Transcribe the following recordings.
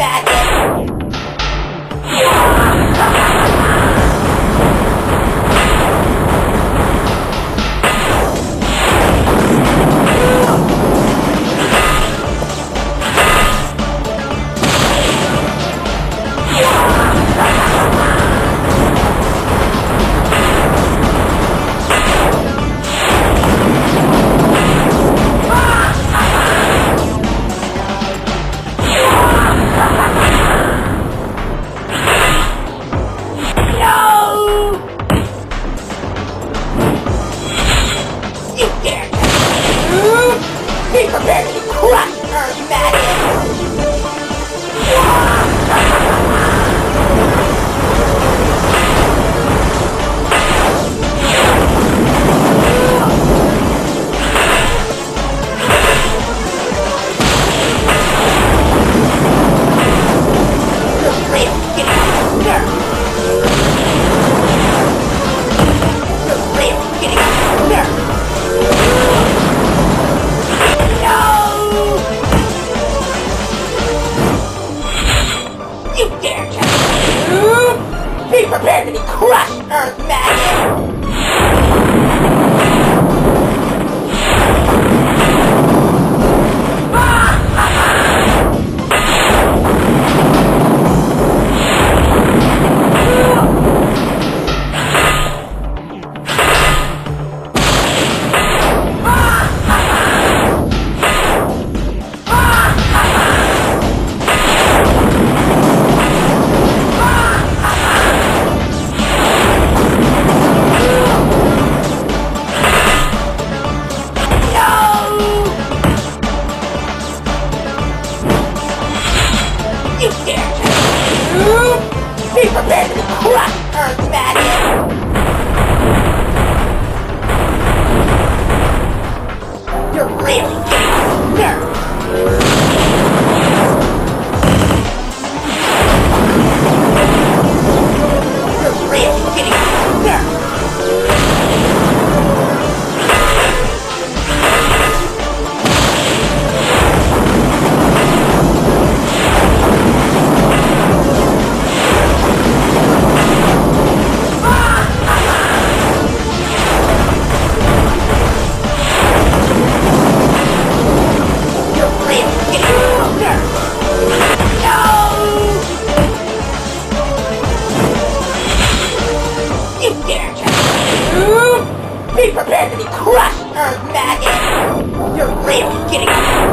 Earth Be prepared to be crushed, Earth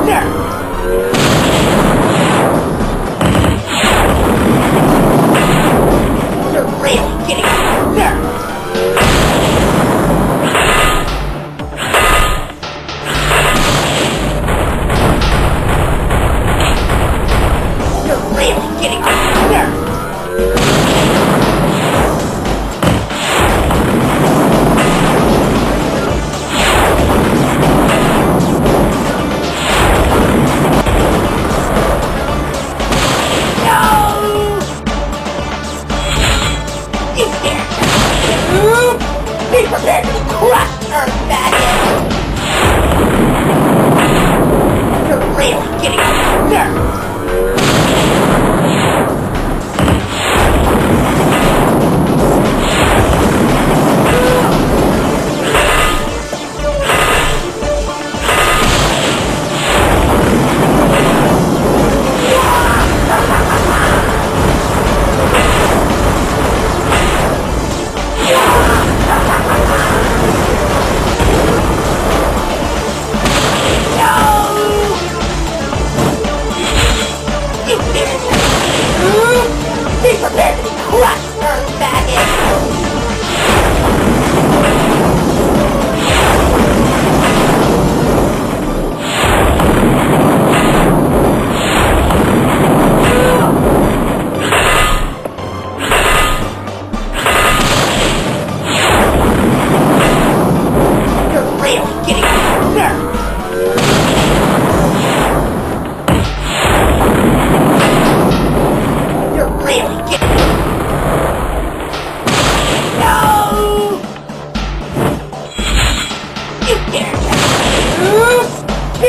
there!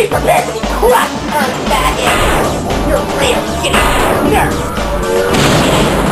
Be prepared to be crushed! You're real nurse!